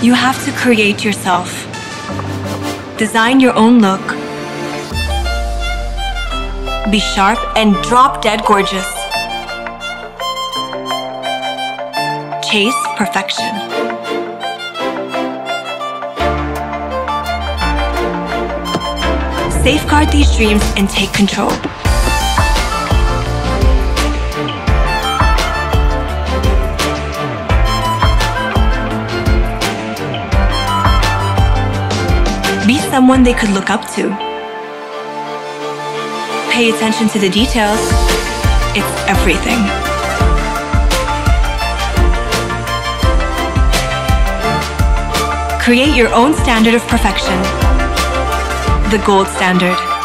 You have to create yourself. Design your own look. Be sharp and drop dead gorgeous. Chase perfection. Safeguard these dreams and take control. Someone they could look up to. Pay attention to the details. It's everything. Create your own standard of perfection. The gold standard.